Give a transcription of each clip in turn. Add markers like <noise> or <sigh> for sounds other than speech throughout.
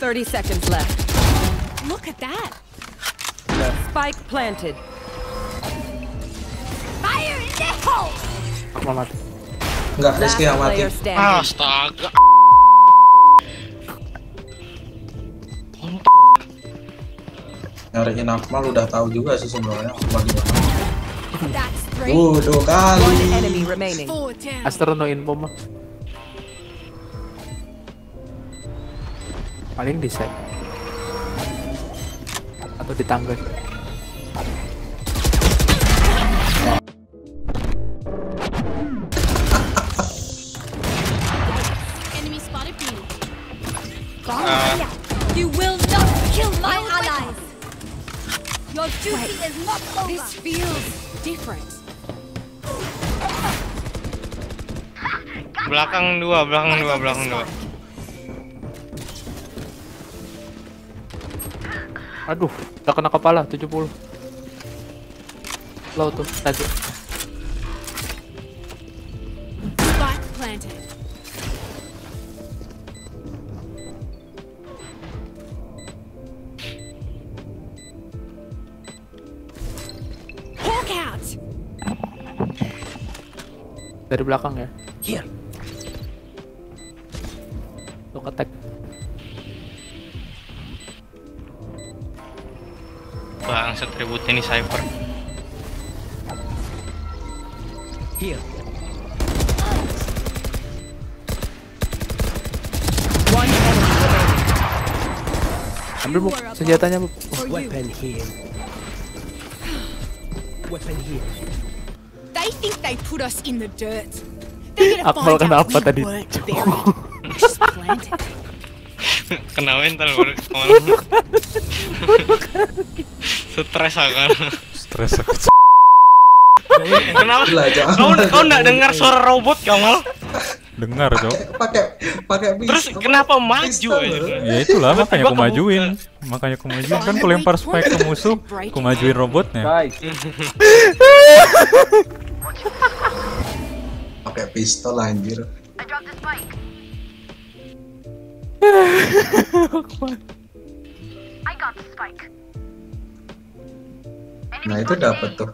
30 seconds left. Look at that. Spike planted. Fire in the hole. Aku mati. Enggak, Rizky yang mati. Astaga. Nyariin Akmal udah tahu juga sih sebenarnya Akmal di mana. That's three. Waduh One kali. Aster no info mah. Paling di set. Atau di tangga. Enemy spotted B. You will not kill my allies. Your duty is not over. This feels different. Belakang dua, belakang dua, belakang dua. Aduh, udah kena kepala 70. Low tuh tadi. Dari belakang ya. Here. Look attack. Bangsat ributnya nih Cypher. One enemy remaining. Ambil bu senjatanya bu. For you. They think they put us in the dirt. They're <laughs> gonna Akmal find out kenapa we tadi? <laughs> <laughs> Kena mental baru kemarin. <laughs> Stres akan. Stres aku. Kenapa? Kau kau nggak dengar suara robot Kamal? Dengar, Cok. Pakai pakai Terus kenapa maju loh. Ya itulah makanya aku majuin. Makanya aku majuin kan aku lempar spike ke musuh, aku majuin robotnya. Guys. <laughs> Pakai pistol anjir. Nah itu dapat tuh.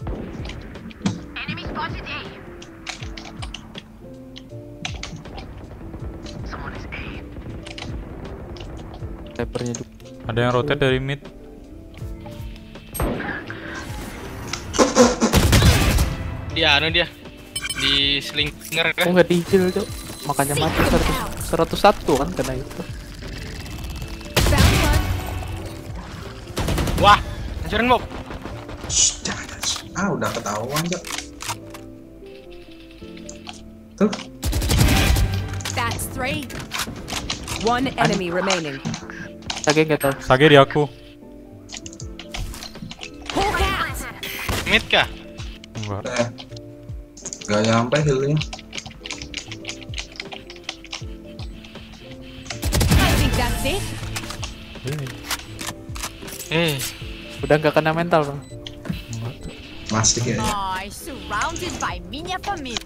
Snipernya juga. Ada yang rotate dari mid. Dia anu dia di slinger kan? nggak di heal cok? Makanya mati 100, 101 kan kena itu. Hancurin Bob. Shh, jangan. Ah udah ketahuan Cok. Tuh. That's three. One enemy remaining. Sage nggak tahu. Sage di aku. Mid kah? Enggak. Eh. Gak nyampe healnya. I think that's it. Eh, Udah nggak kena mental bang. Masih ya. I surrounded by minha família.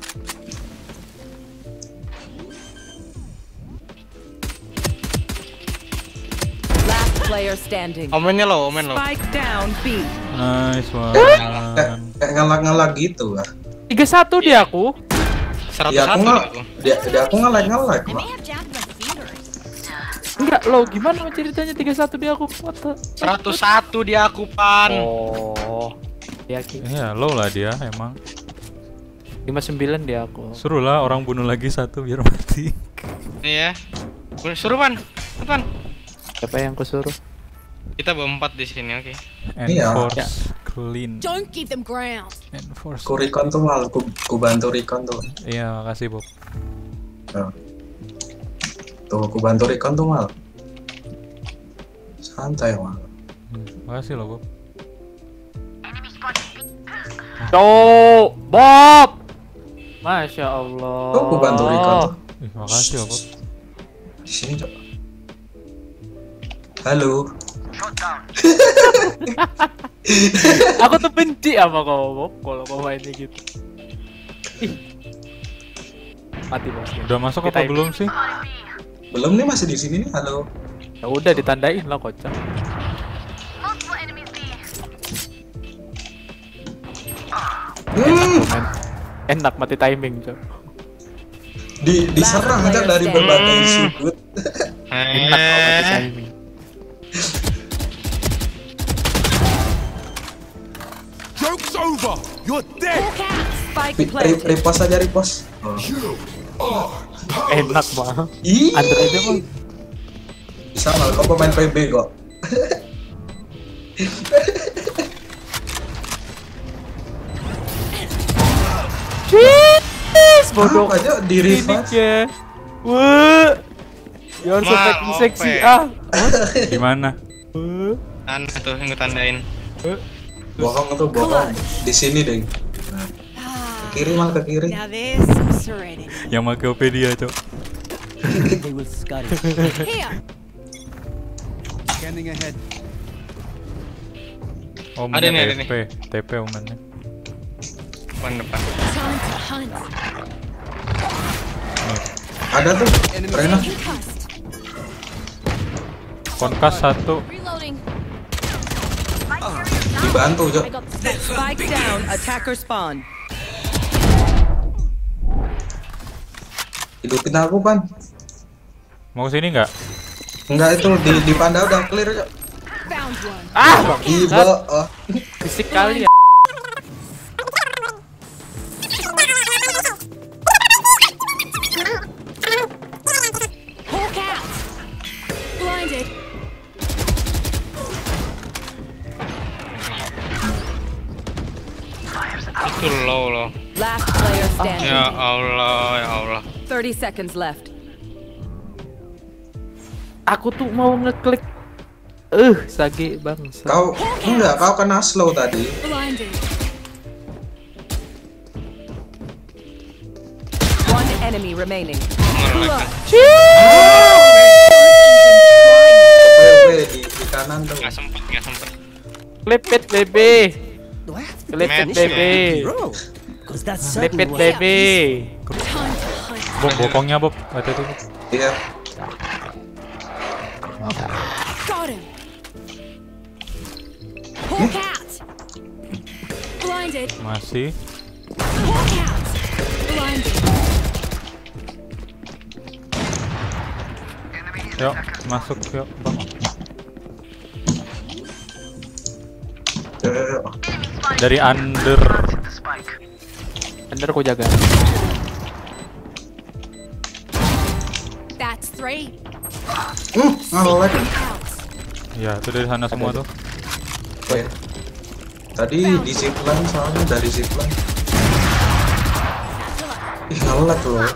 Last player standing. omennya lo, omen lo. Spike down B. Nice one. Kayak kayak ngelak-ngelak gitu lah. 31 dia aku. 101 Ya aku nggak, dia, dia aku lah. Enggak lo gimana ceritanya 31 dia aku? What the? 101 dia aku pan. Oh. Dia ki. Iya, low lah dia emang. 59 dia aku. Suruh lah orang bunuh lagi satu biar <laughs> mati. Iya. Suruh pan. Pan. Siapa yang kusuruh? Kita berempat di sini, oke. Iya. Enforce Ya. clean. Don't give them ground. Enforce. Ku recon tuh mal, ku, ku bantu recon tuh. Iya, makasih Bob. Tuh. Tuh, ku bantu recon tuh mal. Santai mal. Hmm, makasih loh Bob. Cok, Bob. Masya Allah. Tuh, ku bantu recon tuh. Ih, makasih loh Bob. Di sini cok. Halo. <laughs> Aku tuh benci sama kau, Bob, kalau kau mainnya gitu. Ih. Mati bos. Udah masuk Kita apa ini. belum sih? Belum nih masih di sini nih. Halo. Ya udah ditandain lah kocak. Hmm. Enak mati timing, Cok. di diserang aja dari berbagai sudut. <laughs> Enak kalau mati timing. Joke's over! You're dead! Re repost aja repost. Oh. Enak mah. Ih, Under aja mah. bisa nggak? Kau pemain PB kok. Cheese, bodoh. Apa aja di revive? ya. Wah. You're so fucking sexy ah. Gimana? Tanda tuh yang gue tandain. Bohong tuh bohong. Di sini deh. Kiri mal ke kiri. Yang make OP dia, Cok. Oh, Ada nih, ada omennya TP. TP omennya. Depan. Ada tuh. Rena. Konkas satu. Dibantu, spike. Spike down. Attacker spawn. Hidupin aku, Pan. Mau ke sini nggak? Enggak itu di di panda udah clear, one. Ah. Iba, oh. Fisik kali ya. Itu low loh. Ya. Allah, ya Allah. 30 seconds left. Aku tuh mau ngeklik. Eh, sage bangsa. Kau enggak, kau kena slow tadi. One enemy remaining. Di, di kanan tuh. Klepet bebe. Match, bebe. what bebe. Bob, bokongnya Bob. Hati-hati Bob. Iya. Got him. Hawk out. Blinded. Masih. Hawk out. Blinded. Yuk, masuk yuk, Bang. Dari under. Bener aku jaga. Hmm, ngelek. Out. Ya, itu dari sana semua tuh. Oke. Tadi di zipline soalnya dari zipline. Ih, ngelek loh.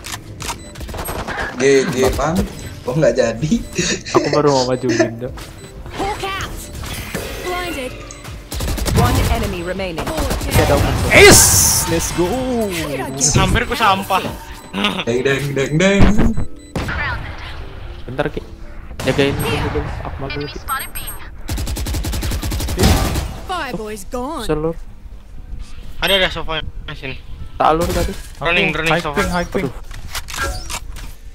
GG pan. Kok nggak jadi? <laughs> Aku baru mau maju window. Ace! Let's go! Hampir ku sampah. Deng deng deng deng. Bentar ki. Jagain dulu dulu. Aku maju dulu. Ki. Selur. Ada ada sofa di sini. Tak alur tadi. Running, running high sofa. ping, high ping.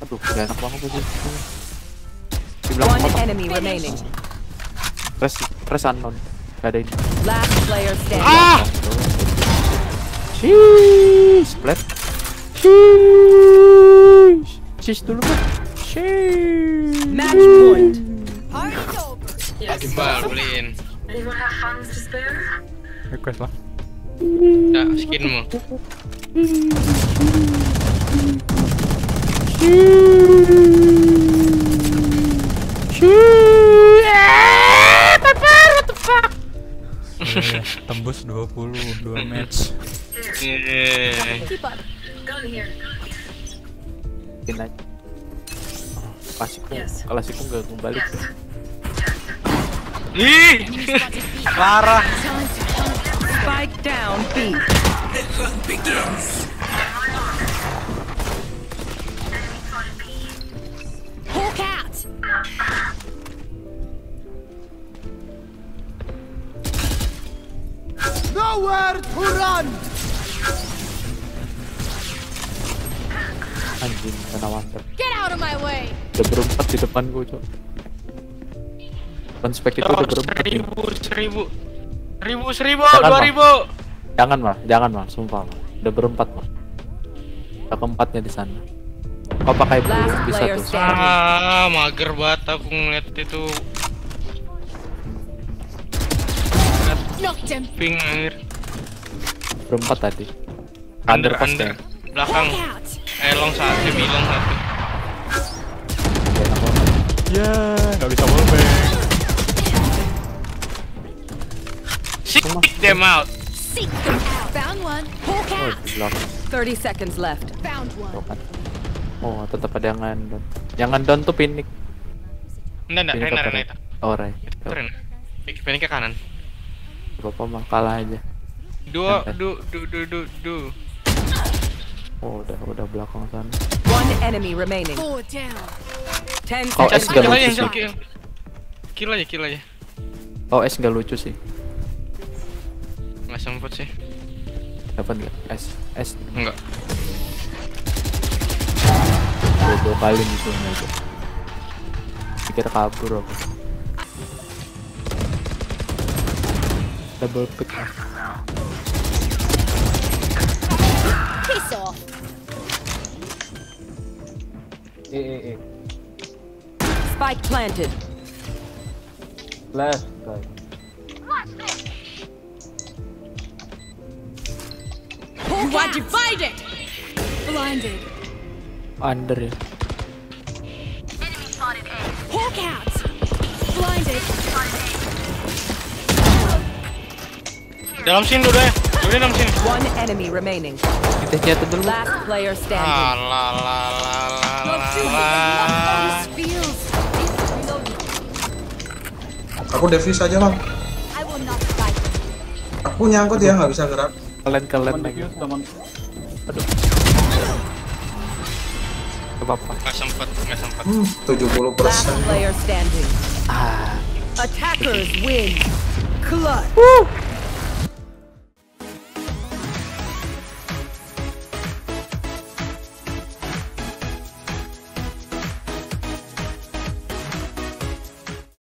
Aduh, udah enak banget posisi. Di belakang One kotak. enemy remaining. Press, press unknown. Gak ada ini. Last player standing. Ah! Sheesh, splat. Sheesh. Sheesh dulu kan. Sheesh. Match point. Party's over. Jebal beliin. Request lah. Ya, skinmu. Eh, Tembus 20, 2 match. Yeay. Keep up. Mungkin aja. Klasiku, klasiku gak kembali. Ih, parah. Time to hunt. Spike down B. Hawk out. Nowhere to run! Anjing, kena wander. Get out of my way. Udah berempat di depan gue, cok. Konspek itu udah berempat nih. seribu, seribu, seribu, seribu, Jangan, dua Bang. ribu. Jangan mal, jangan mal, sumpah mal. Udah berempat mal. Ada keempatnya di sana. Kau pakai Last bisa tuh. Ah, mager banget aku ngeliat itu ping air. Berempat tadi. Under, pas under, ya. belakang. Out. Eh, long satu, bilang satu. Ya, nggak bisa wallbang. Sick them out. Seek them out. Found one. Oh, out. di belakang. 30 seconds left. Found one. Oh, tetap ada yang ngandon. Yang ngandon tuh pinik. Enggak, enggak, Rena, Rena Ren? itu. Oh, Ray. Itu Rena. Pinik ke kanan. Bapak mah kalah aja. Dua, du, du, du, du, du. Oh, udah udah belakang sana. One enemy remaining. Four down. 10 Oh, S gak Kill lucu sih. kill. Aja, kill aja. Oh, S nggak lucu sih. Nggak sempet sih. Dapat nggak? S S Enggak. dua, dua kali musuhnya aja. Pikir kabur aku. Double pick. Piss off. Eh eh eh. Spike planted. Left guys. You are divided. Blinded. Under ya. Hawk out. Blinded. Dalam sini dulu ya. Dulu dalam sini. One enemy remaining. Kita jatuh dulu. Last player Ah, standing. la la la la Aku Devis aja bang. Aku nyangkut ya nggak bisa gerak. Kalian kalian lagi. Aduh. Gak apa-apa. Nggak sempet, nggak sempet. Hmm, 70 Last persen. player standing. Ah. Attackers win. Clutch.